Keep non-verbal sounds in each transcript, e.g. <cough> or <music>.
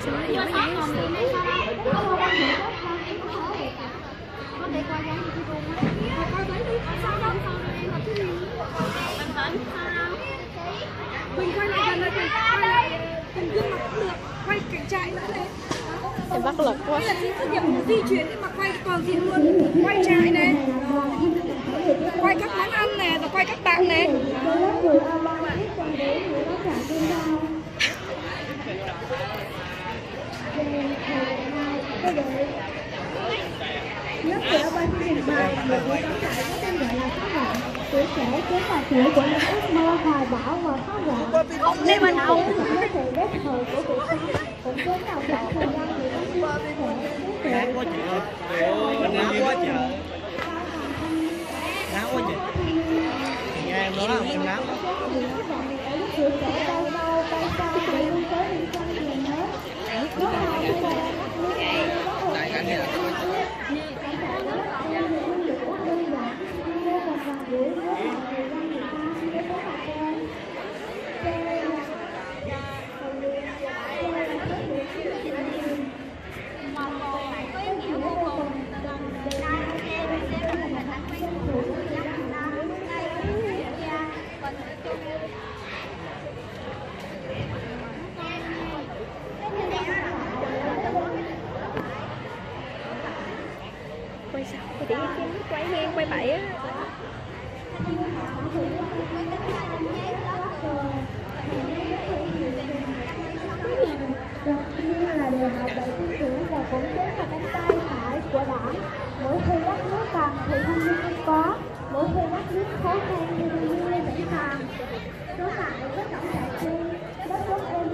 Quỳnh quay lại gần đây mình quay lại Quỳnh gương mặt cũng được quay cảnh trại nữa này em bắt lực quá. Đây là những cái di chuyển mà quay còn gì luôn quay trại này quay các món ăn này rồi quay các bạn này lớp người ao lo biết trang để người có trả tiền đâu lớp của ban trình bày người buổi sáng tại có tên gọi là khát vọng tuổi trẻ chính là tuổi của những ước mơ hoài bão và khát vọng không đi mà nào là sự đốt thời của cuộc sống cũng chính là khoảng thời gian để các chia sẻ với tuổi náo quá trời náo quá trời nghe em nói không em náo tuổi trẻ đâu đâu tay sao để đi tới đường hết có nào cũng là Thank you cảnh này quay sao quay điện em quay ngang quay bậy á như là điều học đại tư tưởng và cũng chính là cánh tay phải của đảng mỗi khi đất nước cần thì thanh niên không có mỗi khi đất nước khó khăn thì thanh niên sẵn sàng đối lại với tổng đại chi đất nước em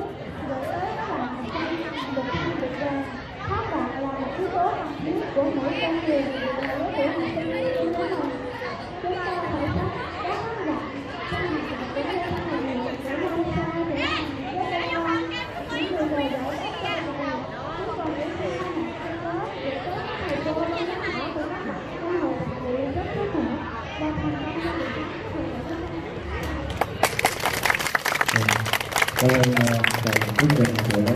gửi tới các bạn hàng trăm năm được thanh được về khát vọng là một yếu tố cần thiết của mỗi con người và của của một sinh viên như thế này chúng ta phải chấp các hướng dẫn trong hành trình của nhân thân này để không sai để hành với nhân văn những người đời đổ các bạn này chúng còn những khi hạnh phúc để có các thầy cô giáo nhỏ của các bạn xã hội đặc biệt rất có thể và thành công trong việc các thầy cô cảm ơn ờ, thầy thuyết trình của lớp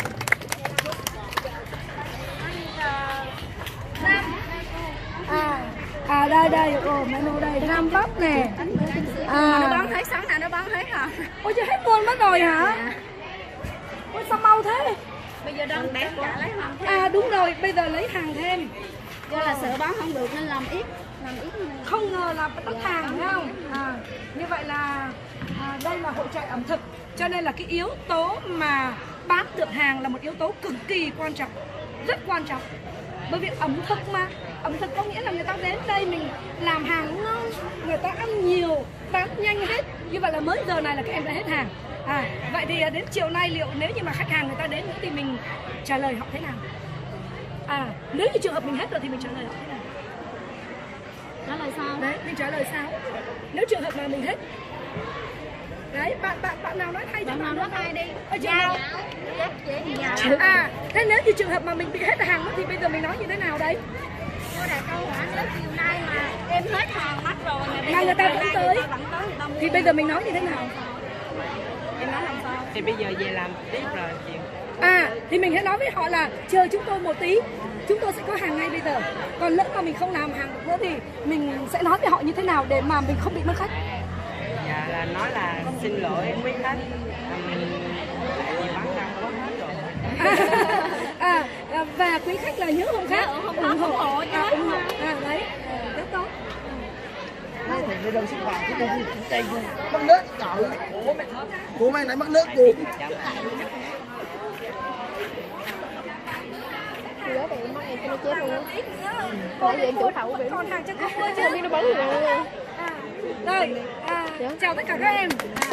à à đây đây ồ menu đây nam bắp nè à nó bán thấy sáng nào nó bán thấy hả ôi chưa hết luôn mất rồi hả ôi sao mau thế bây giờ đang bán cả lấy hàng à đúng rồi bây giờ lấy hàng thêm. Do là sợ bán không được nên làm ít làm ít này. không ngờ là bắt hàng phải không à, như vậy là à, đây là hội trợ ẩm thực. Cho nên là cái yếu tố mà bán được hàng là một yếu tố cực kỳ quan trọng rất quan trọng. Bởi vì ẩm thực mà ẩm thực có nghĩa là người ta đến đây mình làm hàng ngon người ta ăn nhiều bán nhanh hết. Như vậy là mới giờ này là các em đã hết hàng à vậy thì à, đến chiều nay liệu nếu như mà khách hàng người ta đến nữa thì mình trả lời họ thế nào? À nếu như trường hợp mình hết rồi thì mình trả lời họ thế nào? Đó là sao? Đấy mình trả lời sao? Nếu trường hợp mà mình hết đấy bạn bạn bạn nào nói thay cho bạn nào nói thay đi. Ở trường nào à thế nếu như trường hợp mà mình bị hết hàng thì bây giờ mình nói như thế nào đấy cô đại câu hả? Nếu chiều nay mà em hết hàng mất rồi mà người ta vẫn tới. thì bây giờ mình nói như thế nào em nói làm sao thì bây giờ về làm tiếp rồi chị. À thì mình hãy nói với họ là chờ chúng tôi một tí. Chúng tôi sẽ có hàng ngay bây giờ. Còn lỡ mà mình không làm hàng được nữa thì mình sẽ nói với họ như thế nào để mà mình không bị mất khách? Dạ là nói là xin lỗi quý khách. À, mình tại vì bán răng quá hết rồi. <laughs> À, à, và quý khách là nhớ không khác ủng hộ, ủng hộ à, à, đấy bây giờ sinh hoạt của tôi tay mất nước trời của mấy nãy mất nước gì thì đó thì mất em cho nó chết luôn. Bởi vì em chủ thầu bị hàng khách nữa chứ. Chưa biết nó bắn rồi à, rồi à, chào tất cả các em. À,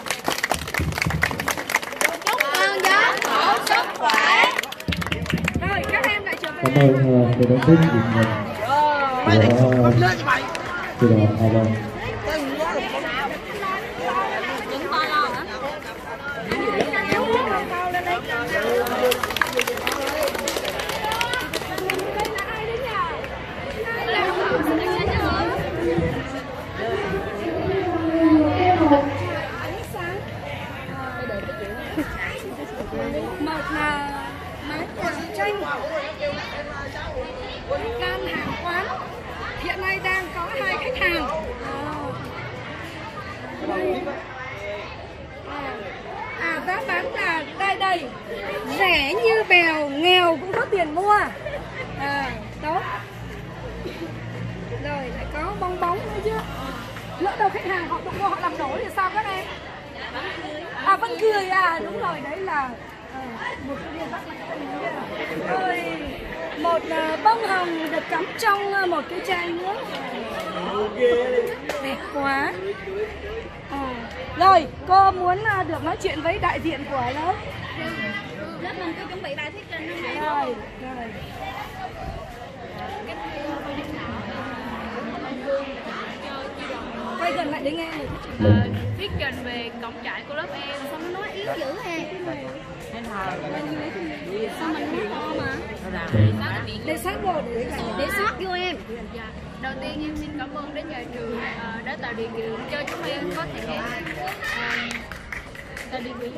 chúc ơn gió tổ sức khỏe. Rồi các em lại trở về. Cảm ơn người tính việt mình mày này mất lớn như mày. Chị đồ hai bên Tao không nói được Chúng to lo hả? một là mái nhà tranh gian hàng quán hiện nay đang có hai khách hàng à, à giá bán là đây đây rẻ như bèo nghèo cũng có tiền mua à đó rồi lại có bong bóng nữa chứ lỡ đâu khách hàng họ đụng vô họ làm nổi thì sao các em à vẫn cười à đúng rồi đấy là ờ, một cái điều rất là tình rồi một uh, bông hồng được cắm trong ờ, một cái chai nước. Đẹp quá. À, rồi cô muốn ờ, được nói chuyện với đại diện của lớp. Lớp mình cứ chuẩn bị bài thuyết trình hôm nay. rồi rồi. Quay gần lại để nghe. Người thuyết trình. Về cổng trại của lớp em. Sao nó nói yếu dữ ha Sao mình nói to mà? Để sát vào để sót vô em. Đầu tiên em xin cảm ơn đến nhà trường ờ, đã tạo điều kiện cho chúng em có thể ờ, tạo điều kiện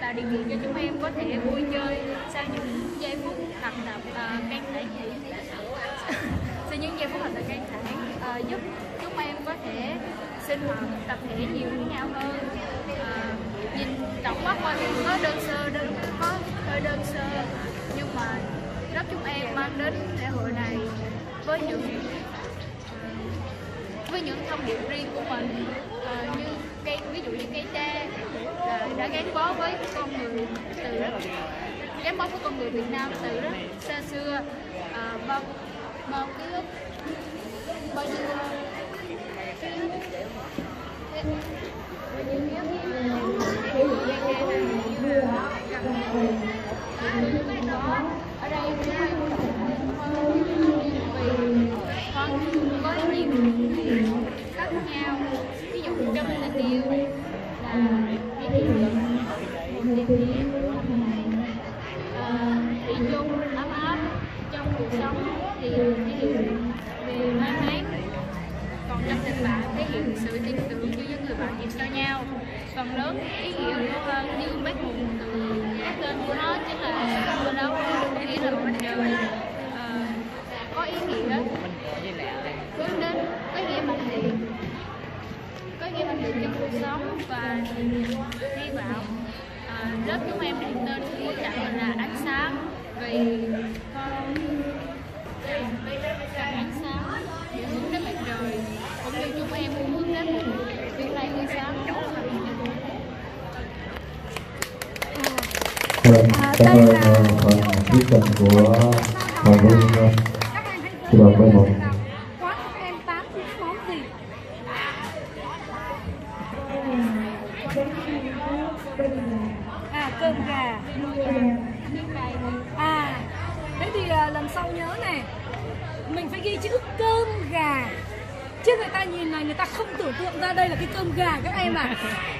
tạo điều kiện cho chúng em có thể vui chơi sau những giây phút tập uh, căng thẳng <laughs> sau những giây phút học tập căng thẳng ờ, giúp chúng em có thể sinh hoạt tập thể nhiều với nhau hơn. Ờ, nhìn tổng quát qua thì có đơn sơ đơn có hơi đơn sơ. Nhưng mà lớp chúng em mang đến lễ hội này với những ờ, với những thông điệp riêng của mình. À, như cây ví dụ như cây tre là đã gắn bó với con người từ gắn bó với con người Việt Nam từ rất xa xưa. À, bao bao ký ức bao nhiêu ký ức bao nhiêu ký ức ví dụ cây tre này như là cầm cây đó ở đây chúng em vì con có nhiều khác nhau ví dụ trong tình yêu là cái kỷ niệm một tình yêu à, thủy chung ấm áp trong cuộc sống thì thể hiện về may mắn còn trong tình bạn thể hiện sự tin tưởng giữa những người bạn dành cho nhau phần lớn ý nghĩa của hơn như bác hùng từ cái tên của nó chính là mưa đấu nghĩa là mặt trời Ờ, có ý nghĩa hướng đến có nghĩa mạnh liệt có nghĩa mạnh liệt trong cuộc sống và hy vọng à, lớp chúng em đặt tên của chặng là ánh sáng. Vì con ánh sáng để hướng đến mặt trời cũng như chúng em cũng hướng đến một tương lai tươi sáng. Vâng, cảm ơn ờ, phần thuyết trình của Hoàng Vinh ờ, các Chị bảo quay một. quán của em bán những món gì à cơm gà à thế thì à, lần sau nhớ này. Mình phải ghi chữ cơm gà. Chứ người ta nhìn này người ta không tưởng tượng ra đây là cái cơm gà các em à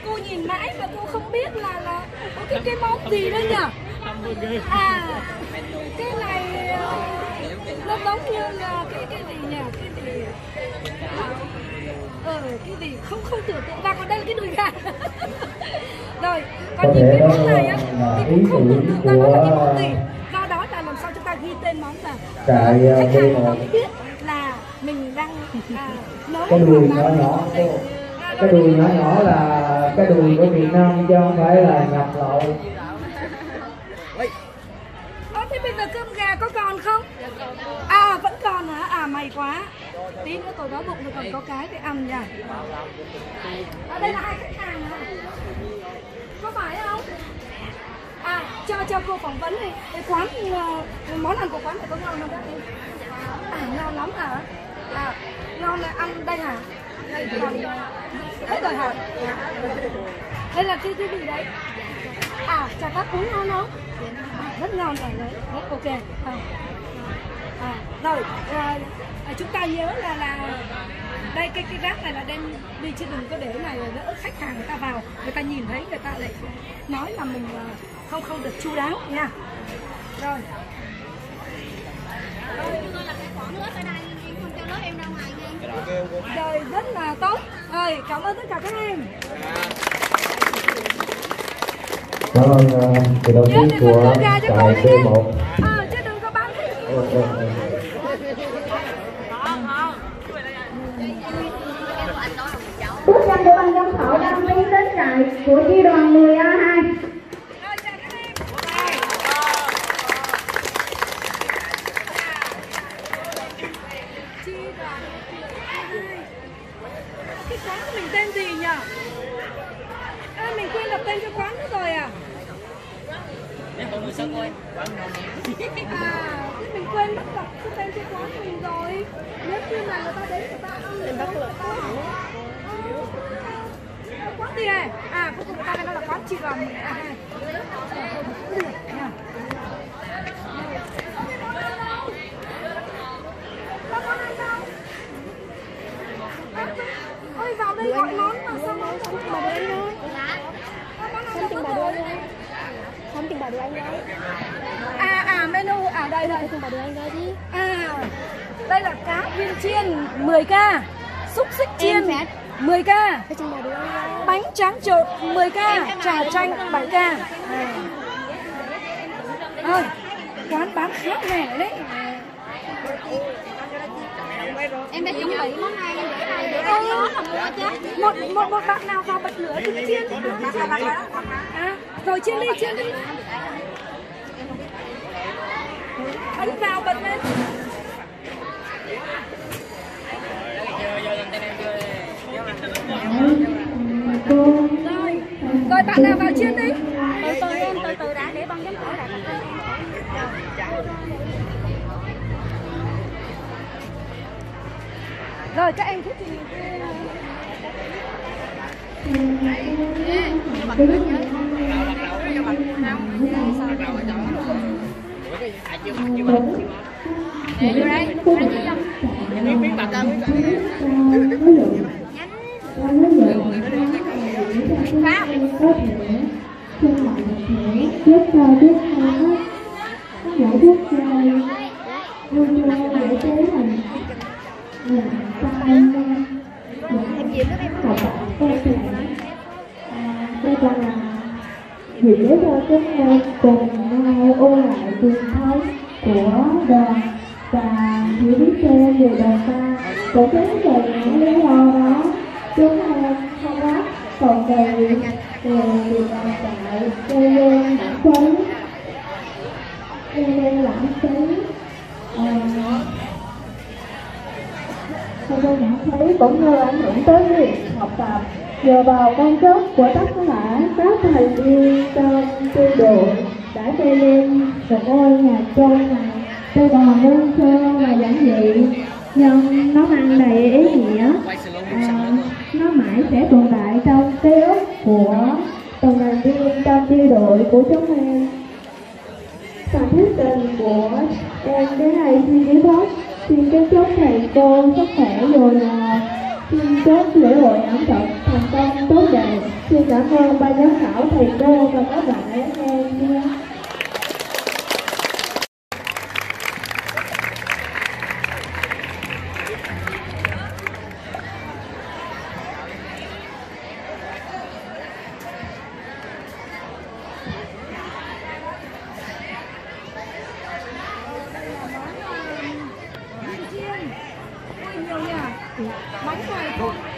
cô nhìn mãi mà cô không biết là là có cái cái món gì đó nhỉ? À cái này ờ, nó giống như là cái cái gì nhỉ? Cái gì? Ờ cái gì? Không không tưởng tượng ra còn đây là cái đùi gà. <laughs> Rồi còn nhìn cái món này á thì cũng không tưởng tượng ra nó là cái món gì do đó là làm sao chúng ta ghi tên B1. họ biết là mình đang à, cái đùi và nhỏ. À, cái đùi nhỏ nhỏ <laughs> là cái đùi của Việt Nam chứ không phải là nhập lậu Ơ thế bây giờ cơm gà có còn không? À vẫn còn hả? À may quá Tí nữa tôi đói bụng rồi còn có cái để ăn nha Ở đây là hai khách hàng hả? Có phải không? À cho cho cô phỏng vấn đi Cái quán ờ, món ăn của quán này có ngon không các em? À ngon lắm hả? À ngon là ăn đây hả? Đây còn hết rồi hả? Đây là cái cái gì đấy? À chả cá cuốn ngon không? À, rất ngon rồi đấy. Rất ok. À. À, rồi à, à, chúng ta nhớ là là đây cái cái rác này là đem đi chứ đừng có để này rồi ờ, đỡ khách hàng người ta vào người ta nhìn thấy người ta lại nói là mình không không được chu đáo nha. Rồi. Rồi rất là tốt. Rồi cảm ơn tất cả các em. Cảm ơn kỳ đầu tiên của nhé B1 ờ chứ đừng có. Bức tranh của ban giám khảo đang tiến đến trại của chi đoàn 10A2. rồi chào các em chi đoàn cái quán của mình tên gì nhỉ? À, mình quên đặt tên cho quán nữa rồi à? Em có người sân thôi à thế mình quên mất đặt cái tên cho quán mình rồi. Nếu khi mà người ta đến người ta ăn người ta người ta quán gì này à cuối cùng người ta nói là quán chị đoàn à hai được nha Có món ăn đâu? À, Ôi vào đây gọi món mà sao món không trình bày được anh ơi Có món ăn đâu có rồi Bày được anh ơi. À à menu à đây đây. Bày được anh ơi chứ. À đây là cá viên chiên 10k xúc xích chiên 10k Phải trình bày được anh ơi. bánh tráng trộn 10k trà chanh 7k à. Ơi, quán bán khá rẻ đấy. Em đã chuẩn bị món ăn để đây? Để chứ. một một một bạn nào vào bật lửa thì chiên. À rồi chiên đi chiên đi ấn vào bật lên rồi rồi bạn nào vào chiên đi Từ từ em từ từ đã để ban giám khảo đặt. rồi các em thích thì hết. Có giải thích chơi. Luôn luôn để chế mình. Mình trong gì nữa em học con trẻ. Đây là dịp để cho chúng em cùng nhau ôn lại truyền thống của đoàn và hiểu biết thêm về đoàn ta. Tổ chính vì những lý do đó chúng em không áp còn về về việc đoàn chạy cho nên lãng phí ờ, cho nên lãng phí Ờ, Theo tôi lãng thấy cũng như ảnh hưởng tới việc học tập giờ vào công sức của tất cả các thành viên trong tư đội đã xây lên một ngôi nhà chung này tôi còn đơn sơ và giản dị nhưng nó mang đầy ý nghĩa à, nó mãi sẽ tồn tại trong ký ức của từng thành viên trong chi đội của chúng em và thuyết tình của em đến đây xin kết thúc. Xin kết thúc thầy cô sức khỏe dồi dào. Xin kết lễ hội ẩm thực thành công tốt đẹp. Xin cảm ơn ban giám khảo thầy cô và các bạn đã nghe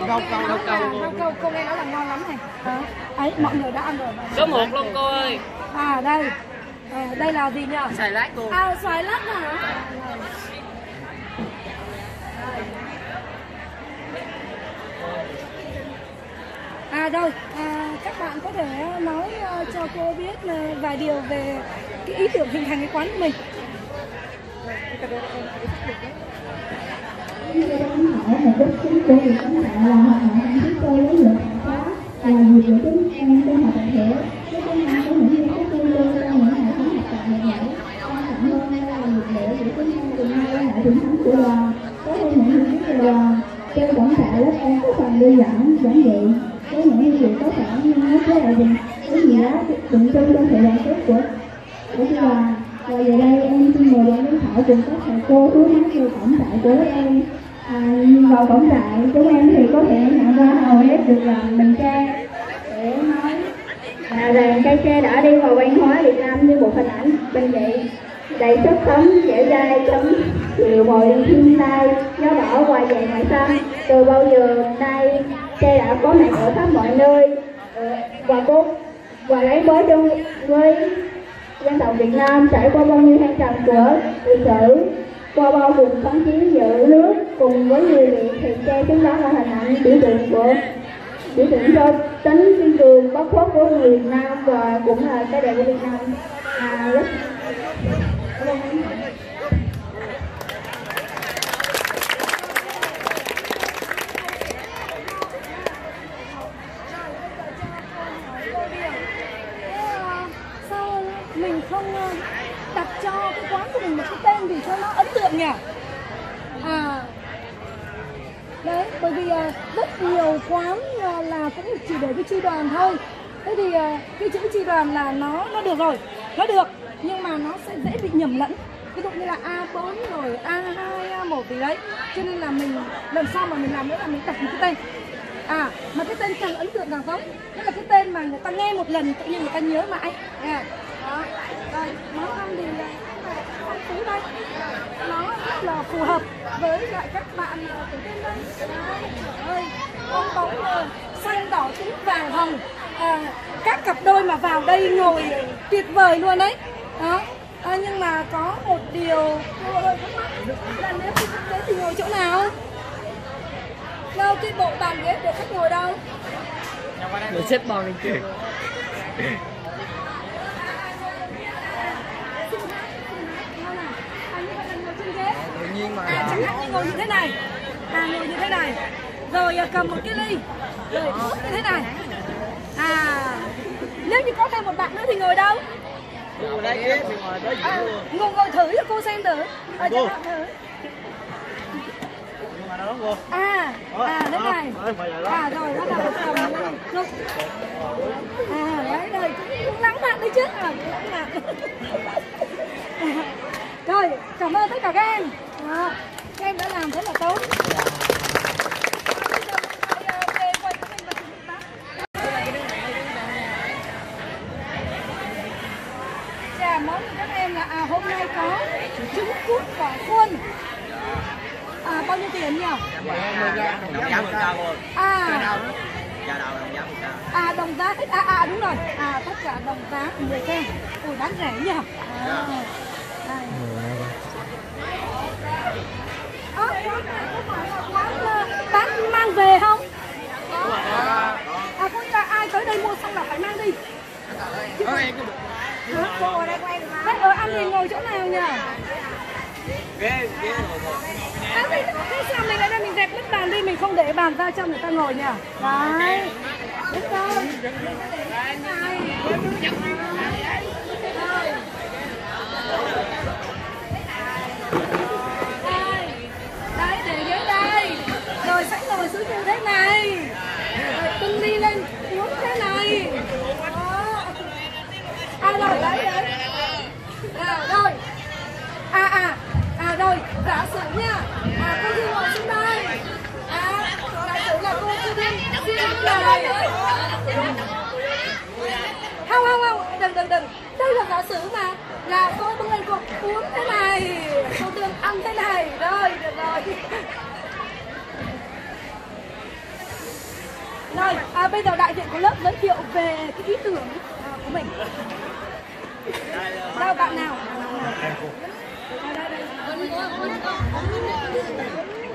cô nghe nói là rau câu cô nghe nói là ngon lắm này. Hả? ấy mọi người đã ăn rồi. Số 1 luôn cô ơi. À đây. À, đây là gì nhỉ? Xài lát cô. À xoài lát hả? À rồi, à, các bạn có thể nói ờ, cho cô biết ờ, vài điều về cái ý tưởng hình thành cái quán của mình hỏi và chút chính của việc lãnh đạo là hoạt động ăn chúng tôi lấy lượng hàng hóa là dịp để chúng em sinh hoạt tập thể với chúng em có những dịp các tư lưu trong những ngày tháng học tập ngày nhảy quan trọng hơn đây là dịp lễ để chúng em cùng nhau quay lại truyền thống của đoàn có những hiểu biết về đoàn trên tổng thể lớp em có phần đơn giản giản dị với những hiệu dụng có thể như nó với lại định cái gì đó tượng trưng cho sự đoàn kết của của sư đoàn và giờ đây em xin mời đoàn giám khảo cùng các thầy cô hướng dẫn về tổng thể của lớp em à, vào tổng trại chúng em thì có thể nhận ra hầu hết được làm mình tre để nói. Là rằng cây tre đã đi vào văn hóa Việt Nam như một hình ảnh bình dị đầy sức sống dễ dai chống chịu mọi thiên tai gió bão hoài dày ngoài xanh từ bao giờ nay tre đã có mặt ở khắp mọi nơi ờ, và cố và lấy bối chung với dân tộc Việt Nam trải qua bao nhiêu thăng trầm của lịch sử qua bao vùng kháng chiến dự nước cùng với người Việt thì tre chúng đó là hình ảnh biểu tượng của biểu tượng cho tính kiên cường bất khuất của người Việt Nam và cũng là cái đẹp của Việt Nam. À, rất cảm ơn anh. sao mình không ờ, đặt cho cái quán của mình một cái tên gì cho nó ấn tượng nhỉ? À. Đấy bởi vì à, rất nhiều quán à, là cũng chỉ để cái chi đoàn thôi. Thế thì à, cái chữ chi đoàn là nó nó được rồi nó được nhưng mà nó sẽ dễ bị nhầm lẫn. Ví dụ như là A4 rồi A2, A1 gì đấy. Cho nên là mình lần sau mà mình làm nữa là mình đặt một cái tên. À mà cái tên càng ấn tượng càng tốt. Tức là cái tên mà người ta nghe một lần tự nhiên người ta nhớ mãi à, đó rồi món ăn thì à, là phú đây. Nó rất là phù hợp với lại các bạn ở trên đây. Đấy, trời ơi bong bóng ờ, xanh đỏ tím vàng hồng. À, các cặp đôi mà vào đây ngồi tuyệt vời luôn đấy. Đó. À, nhưng mà có một điều là nếu khi khách đến thì ngồi chỗ nào? Đâu cái bộ bàn ghế để khách ngồi đâu? Rồi xếp bon lên kia. <laughs> À, như vậy là ngồi trên ghế. Tự anh ấy chẳng hạn như ngồi như thế này. À, ngồi như thế này. Rồi à, cầm một cái ly. Rồi uống như thế này. À, nếu như có thêm một bạn nữa thì ngồi đâu? Ngồi đây À, ngồi ngồi thử cho cô xem thử. À, cho bạn thử. À, à thế này. Rồi. À rồi bắt đầu cầm lúc. À đấy rồi cũng, cũng lãng mạn đấy chứ. À, cũng lãng <laughs> rồi cảm ơn tất cả các em. À, các em đã làm rất là tốt. Bây giờ mọi người, à, về quầy của mình và chuẩn bị bát. Dạ món của các em là à, hôm nay có trứng cút vỏ khuôn. À, bao nhiêu tiền nhỉ? Đồng giá 10 cao luôn. À, Giá đầu đồng giá 10 cao. à đồng giá hết à, à đúng rồi à tất cả đồng giá 10 kem ui bán rẻ nhỉ à, đây. Ơ, quán này có phải là quán ờ, bán mang về không à có nghĩa là ai tới đây mua xong là phải mang đi Hả? cô ở đây quay được Thế ở ăn thì ngồi chỗ nào nhỉ? Ghế, ghế ngồi. À, thế sao mình ở đây mình dẹp mất bàn đi mình không để bàn ra cho người ta ngồi nhỉ? Đấy. Đúng rồi. Đấy, để ghế đây. Rồi sẽ ngồi xuống như thế này. Rồi tung đi lên xuống thế này. Đó. À rồi, đấy, đấy. À, rồi. À, à, à rồi, giả sử nha. À, cô Duyên ngồi xuống đây. À, giả sử là cô Duyên đây này. Không, không, không, đừng, đừng, đừng. Đây là giả sử mà. Là cô bưng lên cô uống thế này. Cô tương ăn thế này. Rồi, được rồi. Rồi, à, bây giờ đại diện của lớp giới thiệu về cái ý tưởng à, của mình. Đâu, bạn nào?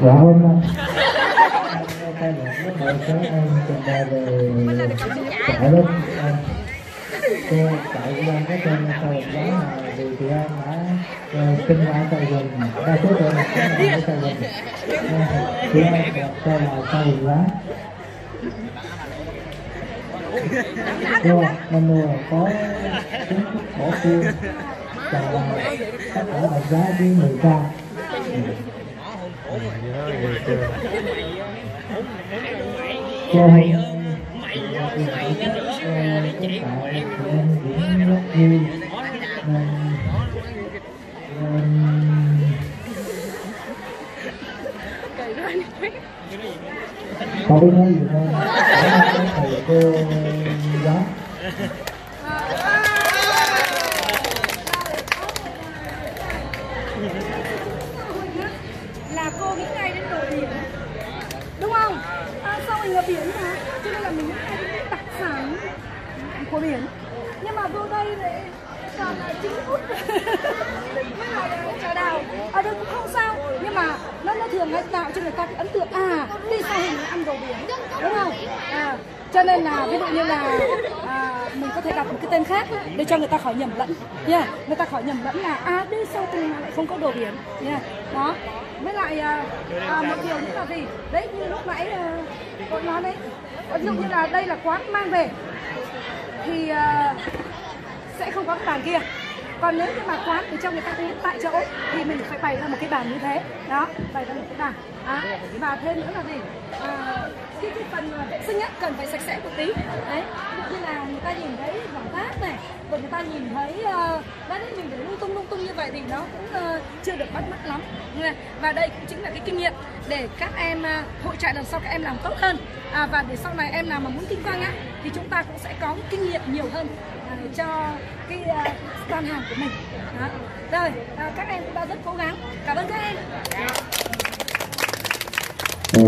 Dạ hôm nay. Khai sáng em trình bày về trả lớp em. Cô tại của ban có tên sau đó là vì chị em đã ờ, kinh qua sau quỳnh đa số tụi là kinh quỳnh chị em đặt tên là sau quỳnh lá cô năm mùa có trứng bỏ phiêu và tất cả đồng giá đi 10 ca cô mày các bạn diễn rất vui nên có biết nói gì không thầy cô giáo là cô nghĩ ngay đến đồ biển đúng không à, sao mình ở biển mà cho nên là mình nghĩ ngay đến những đặc sản của biển nhưng mà vô đây lại toàn là trứng cút với lại là chả đào ở đây cũng không sao nhưng mà nó nó thường hay tạo cho người ta cái ấn tượng à đi sao mình lại ăn đồ biển đúng không à cho nên là ví dụ như là à, mình có thể đặt một cái tên khác để cho người ta khỏi nhầm lẫn. Nha người ta khỏi nhầm lẫn là à đi sâu tùng lại không có đồ biển. Nha đó. Với lại à, à, một điều nữa là gì đấy như lúc nãy à, cô nói đấy ví dụ như là đây là quán mang về thì à, sẽ không có cái bàn kia. Còn nếu như mà quán thì cho người ta uống tại chỗ thì mình phải bày ra một cái bàn như thế. Đó bày ra một cái bàn. À, và thêm nữa là gì? À, cái, cái phần vệ sinh á cần phải sạch sẽ một tí. Đấy ví dụ như là người ta nhìn thấy vỏ bát này rồi người ta nhìn thấy ờ, uh, đấy mình để lung tung lung tung như vậy thì nó cũng uh, chưa được bắt mắt lắm. Và đây cũng chính là cái kinh nghiệm để các em uh, hội trại lần sau các em làm tốt hơn. À, và để sau này em nào mà muốn kinh doanh á thì chúng ta cũng sẽ có kinh nghiệm nhiều hơn uh, cho cái uh, gian hàng của mình. Đó. rồi uh, các em cũng đã rất cố gắng. Cảm ơn các em. Ừ.